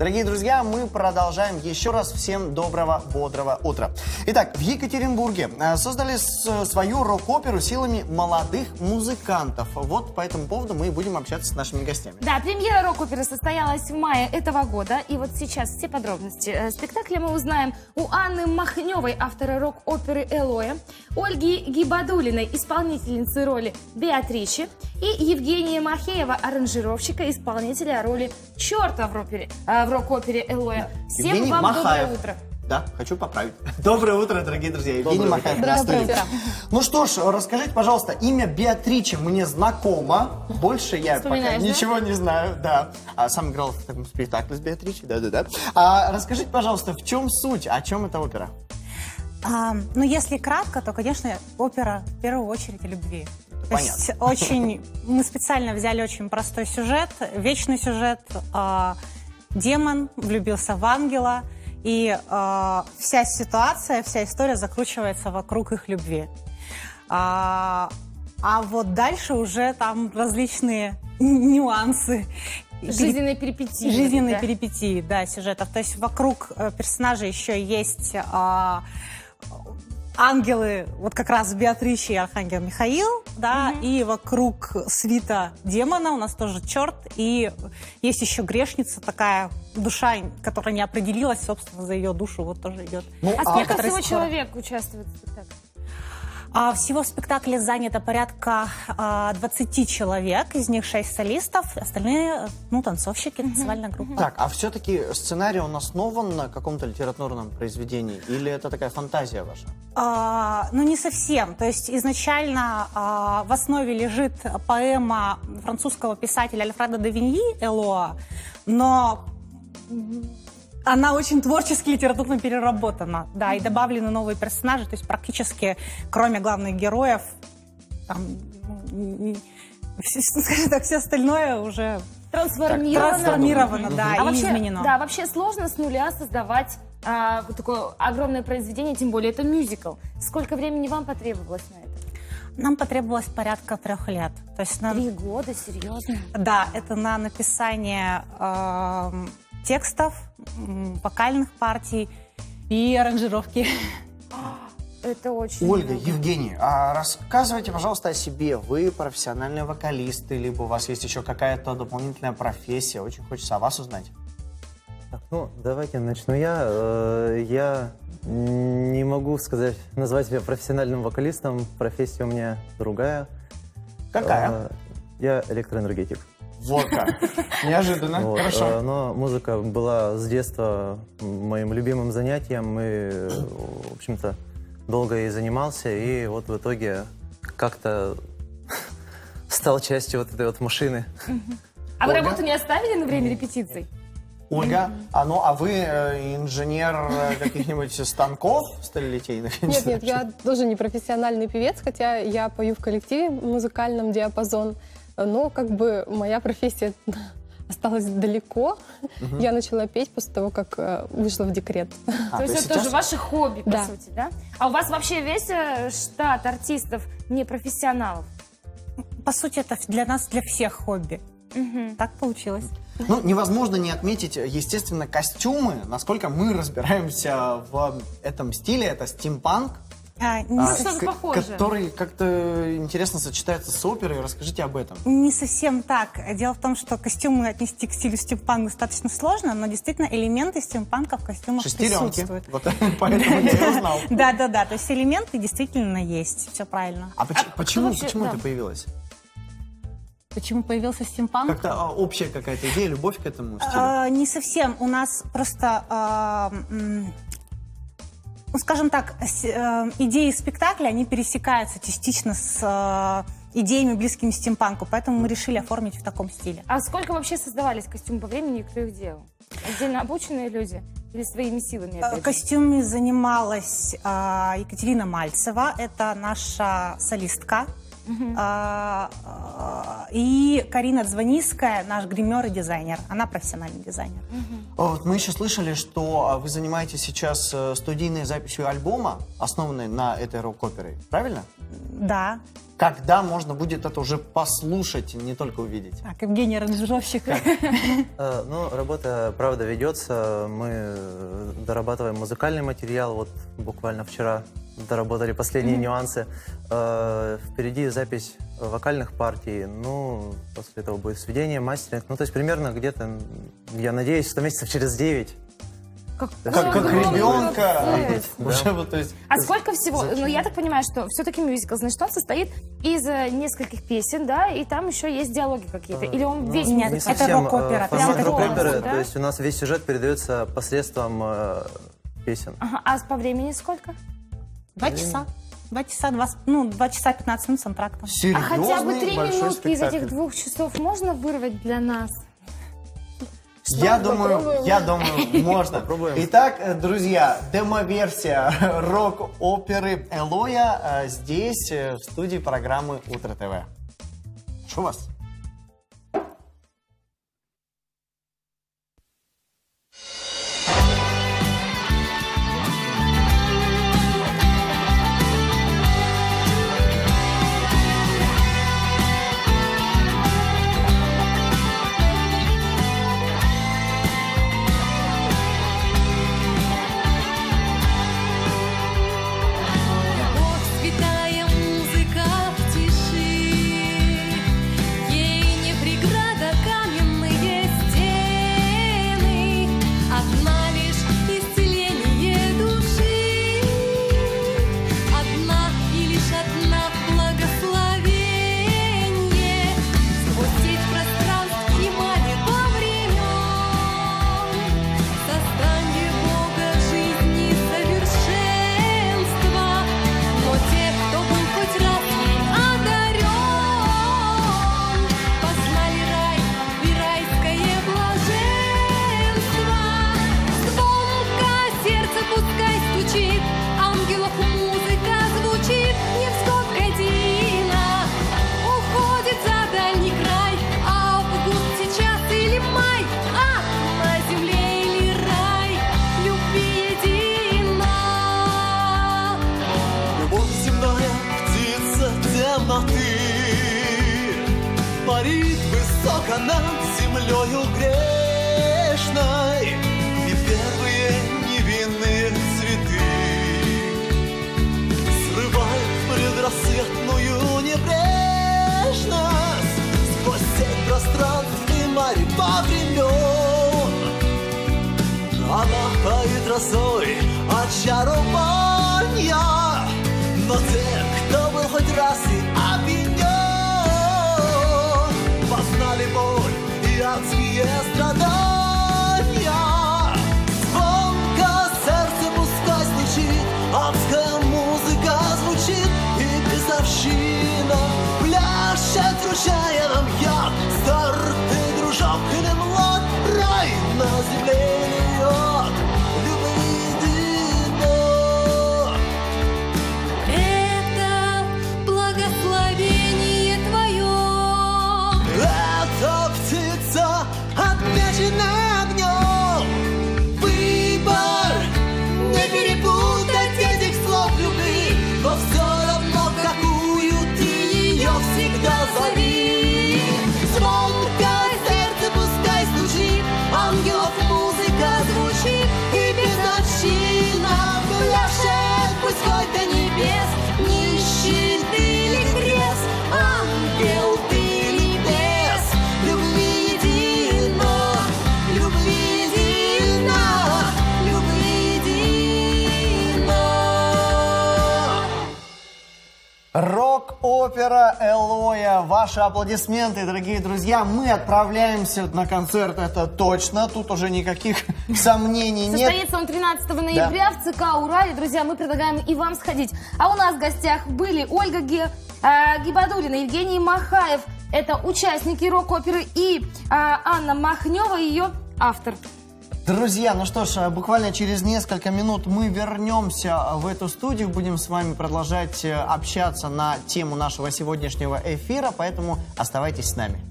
Дорогие друзья, мы продолжаем. Еще раз всем доброго, бодрого утра. Итак, в Екатеринбурге э, создали свою рок-оперу силами молодых музыкантов. Вот по этому поводу мы и будем общаться с нашими гостями. Да, премьера рок-оперы состоялась в мае этого года. И вот сейчас все подробности э, спектакля мы узнаем у Анны Махневой, автора рок-оперы «Элоя», Ольги Гибадулиной, исполнительницы роли Беатричи, и Евгения Махеева, аранжировщика, исполнителя роли черта в, опере, э, в рок-опере «Элоя». Всем Евгений вам Махаев. доброе утро. Да, хочу поправить. Доброе утро, дорогие друзья. Евгений Махаев на Доброе студии. утро. Ну что ж, расскажите, пожалуйста, имя Беатриче мне знакомо. Больше я пока да? ничего не знаю, да. А сам играл в таком спектакле с Беатричей, да-да-да. А расскажите, пожалуйста, в чем суть, о чем эта опера? А, ну, если кратко, то, конечно, опера в первую очередь о любви. То есть очень... Мы специально взяли очень простой сюжет, вечный сюжет. Демон влюбился в ангела, и а, вся ситуация, вся история закручивается вокруг их любви. А, а вот дальше уже там различные нюансы. Жизненные перипетии. Жизненные да? перипетии, да, сюжетов. То есть вокруг э, персонажа еще есть а, ангелы, вот как раз Беатричи и Архангел Михаил, да, и вокруг свита демона у нас тоже черт, и есть еще грешница такая, душа, которая не определилась, собственно, за ее душу вот тоже идет. Ну, А а- сколько всего споры. человек участвует в спектакле? А всего в спектакле занято порядка а, 20 человек, из них 6 солистов, остальные, ну, танцовщики, танцевальная группа. Так, а все-таки сценарий, он основан на каком-то литературном произведении? Или это такая фантазия ваша? А, ну, не совсем. То есть изначально а, в основе лежит поэма французского писателя Альфреда де Виньи «Элоа», но она очень творчески литературно переработана, да, и добавлены новые персонажи, то есть практически, кроме главных героев, там, все- скажем так, все остальное уже Трансформировано. трансформировано, да, А и вообще, изменено. да, вообще сложно с нуля создавать а, вот такое огромное произведение, тем более это мюзикл. Сколько времени вам потребовалось на это? Нам потребовалось порядка трех лет. То есть нам Три года, серьезно? Да, это на написание эм, текстов, вокальных партий и аранжировки. Это очень Ольга, много. Евгений, а рассказывайте, пожалуйста, о себе. Вы профессиональные вокалисты, либо у вас есть еще какая-то дополнительная профессия? Очень хочется о вас узнать. Так, ну, давайте начну я. Э, Я не могу сказать, назвать себя профессиональным вокалистом. Профессия у меня другая. Какая? Э, Я электроэнергетик. Вот как. Неожиданно. Вот, Хорошо. э, Но музыка была с детства моим любимым занятием. И, э, в общем-то, долго ей занимался. И вот в итоге как-то стал частью вот этой вот машины. А вы работу не оставили на время репетиций? Ольга, а ну, а вы э, инженер э, каких-нибудь станков сталелитейных? Нет, нет, я тоже не профессиональный певец, хотя я пою в коллективе музыкальном диапазон, но как бы моя профессия осталась далеко. Я начала петь после того, как э, вышла в декрет. А, то есть это тоже ваше хобби, по Да. сути, да? А у вас вообще весь э, штат артистов не профессионалов? По сути, это для нас, для всех хобби. Мгм. Так получилось. Ну, невозможно не отметить, естественно, костюмы. Насколько мы разбираемся в этом стиле, это стимпанк, А, не, а, со- что-то к- похожее. который как-то интересно сочетается с оперой. Расскажите об этом. не совсем так. Дело в том, что костюмы отнести к стилю стимпанк достаточно сложно, но действительно элементы стимпанка в костюмах Шестеренки. присутствуют. Вот поэтому я и узнал. Да, да, да. То есть элементы действительно есть. Все правильно. А поч- почему, это появилось? Почему появился стимпанк? Как-то а, общая какая-то идея, любовь к этому стилю? А, не совсем. У нас просто, а, ну, скажем так, с- э, идеи спектакля, они пересекаются частично с э, идеями, близкими стимпанку, поэтому мы решили оформить в таком стиле. А сколько вообще создавались костюмы по времени и кто их делал? Отдельно обученные люди или своими силами? Э, опять? Костюмами занималась а, Екатерина Мальцева, это наша солистка. А, а, и Карина Звониская, наш гример и дизайнер. Она профессиональный дизайнер. А Вот мы еще слышали, что вы занимаетесь сейчас э, студийной записью альбома, основанной на этой рок-опере. Правильно? Да. Когда можно будет это уже послушать, не только увидеть? Так, Евгений аранжировщик. Э, Ну, работа, правда, ведется. Мы дорабатываем музыкальный материал. Вот буквально вчера доработали последние нюансы. Э, Впереди запись вокальных партий. Ну, после этого будет сведение, мастеринг. Ну, то есть примерно где-то, я надеюсь, что месяцев через 9. Как, Как, ребенка. Уже вот, то есть, А сколько всего? Зачем? Ну, я так понимаю, что все-таки мюзикл, значит, он состоит из э, нескольких песен, да, и там еще есть диалоги какие-то. Или он весь Нет, Не это совсем, рок-опера, э, прям формат это полностью, да? То есть у нас весь сюжет передается посредством э, песен. Ага, а по времени сколько? Два часа. Два часа, два, с- ну, два часа 15 минут с антрактом. серьезный а хотя бы три минутки из спектакль. этих двух часов можно вырвать для нас? Я думаю, попробуем? я думаю, можно. Попробуем. Итак, э, друзья, демо-версия рок-оперы Элоя э, здесь, э, в студии программы Утро ТВ. Что у вас? Землею грешной, И первые невинные цветы Срывают предрассветную небрежность Сквозь сеть пространств и марева времен она поет росой очарования Рок-опера Элоя. Ваши аплодисменты, дорогие друзья. Мы отправляемся на концерт, это точно. Тут уже никаких сомнений нет. Состоится он 13 ноября в ЦК «Урале». Друзья, мы предлагаем и вам сходить. А у нас в гостях были Ольга Ге, э, Гибадулина, Евгений Махаев. Это участники рок-оперы. И э, Анна Махнева, ее автор. Друзья, ну что ж, э, буквально через несколько минут мы вернемся в эту студию, будем с вами продолжать э, общаться на тему нашего сегодняшнего эфира, поэтому оставайтесь с нами.